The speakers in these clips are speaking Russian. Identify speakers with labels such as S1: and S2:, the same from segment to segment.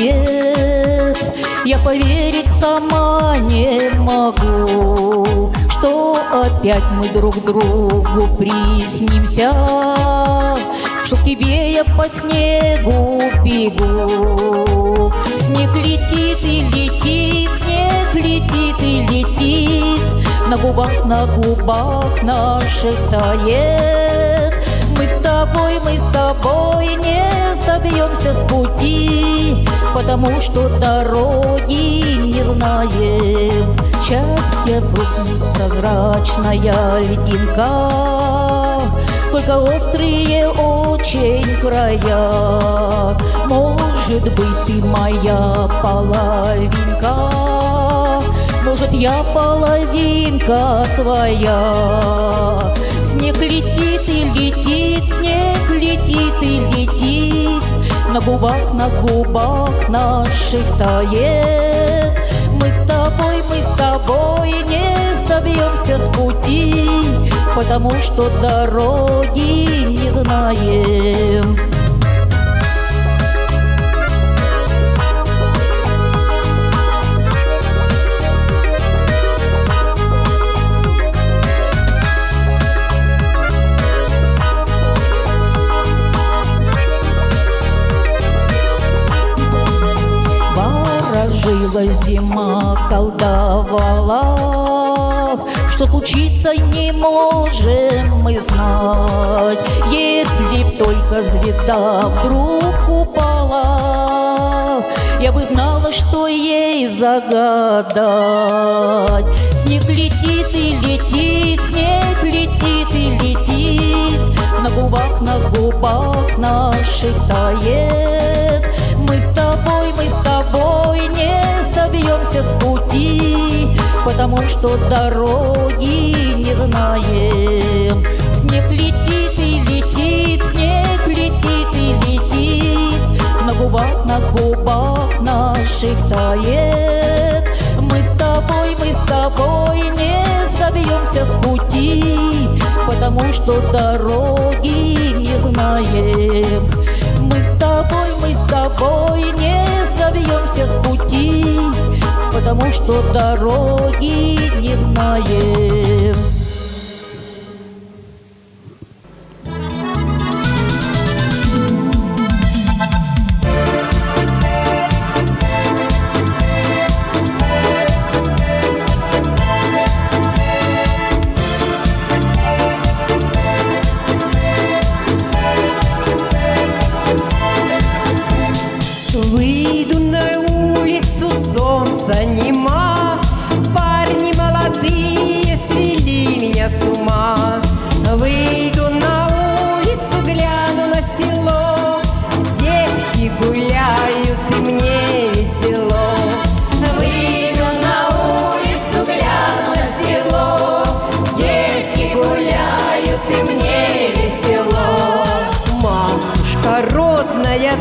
S1: пиздец Я поверить сама не могу Что опять мы друг другу приснимся. Что тебе я по снегу бегу. Снег летит и летит, снег летит и летит. На губах, на губах наших тает тобой, мы с тобой не собьемся с пути Потому что дороги не знаем Счастье вдруг прозрачная лединка Только острые очень края. Может быть, ты моя половинка Может, я половинка твоя На губах, на губах наших тает Мы с тобой, мы с тобой не собьемся с пути Потому что дороги не знаем Ворожила зима, колдовала. Что случится не можем мы знать Если б только звезда вдруг упала. Я бы знала, что ей загадать. Снег летит и летит, снег летит и летит. На губах, на губах наших тает Потому что дороги не знаем. Снег летит и летит, снег летит и летит. На губах, на губах наших тает. Мы с тобой, мы с тобой не собьемся с пути Потому что дороги не знаем. Мы с тобой, мы с тобой не собьемся с пути Потому что дороги не знаем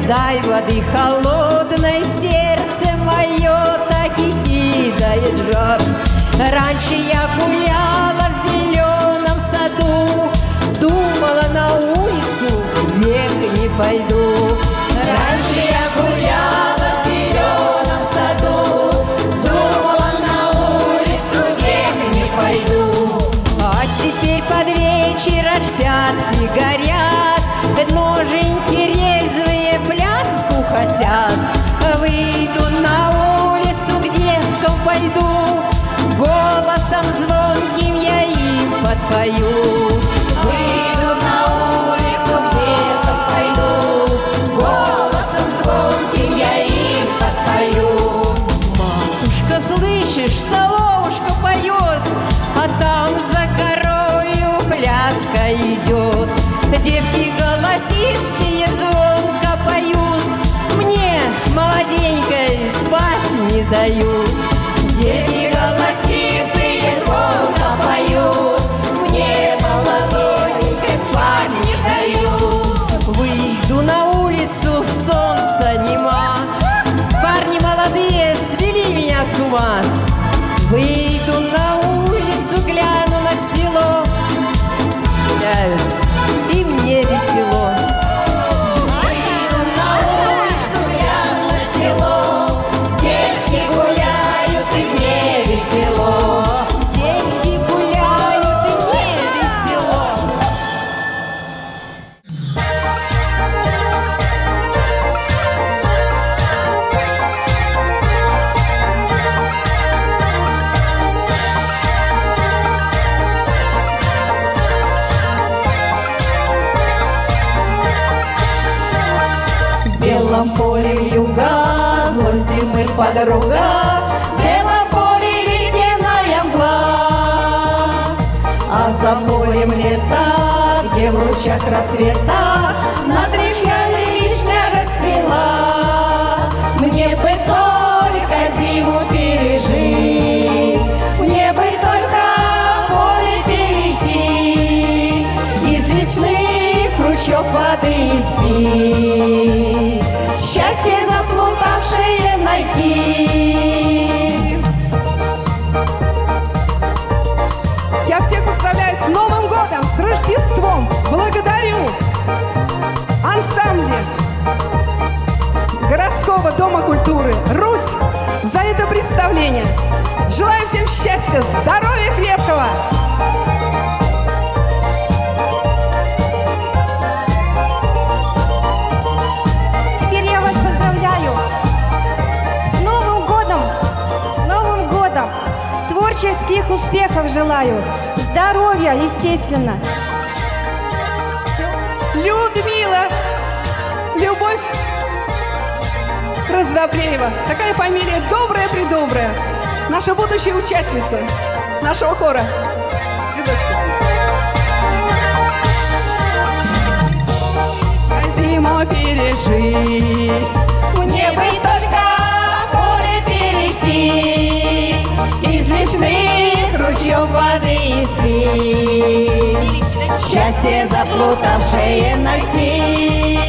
S2: дай воды холодной Сердце мое так и кидает жар. Раньше я гуляла подпою Выйду на улицу, девкам пойду Голосом звонким я им подпою Матушка, слышишь, соловушка поет, а там за горою пляска идет. Девки голосистые звонко поют, мне молоденькой спать не дают. Меня с ума Выйду юга, злость и мыль подруга, Белом поле ледяная мгла. А за морем лета, где в лучах рассвета Над реками вишня расцвела. Мне бы только зиму пережить, Мне бы только поле перейти, Из вечных ручьев воды
S3: Творческих успехов желаю, здоровья, естественно.
S4: Людмила, Любовь Раздобреева. Такая фамилия добрая-предобрая. Наша будущая участница нашего хора. Цветочки. Зиму пережить.
S2: Мне бы только поле перейти, Лесных ручьев воды испить, Счастье заплутавшее найти.